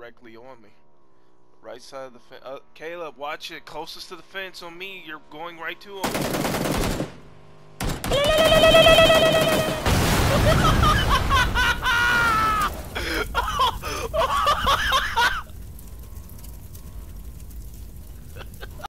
directly on me. Right side of the fence. Uh, Caleb, watch it. Closest to the fence on me. You're going right to him.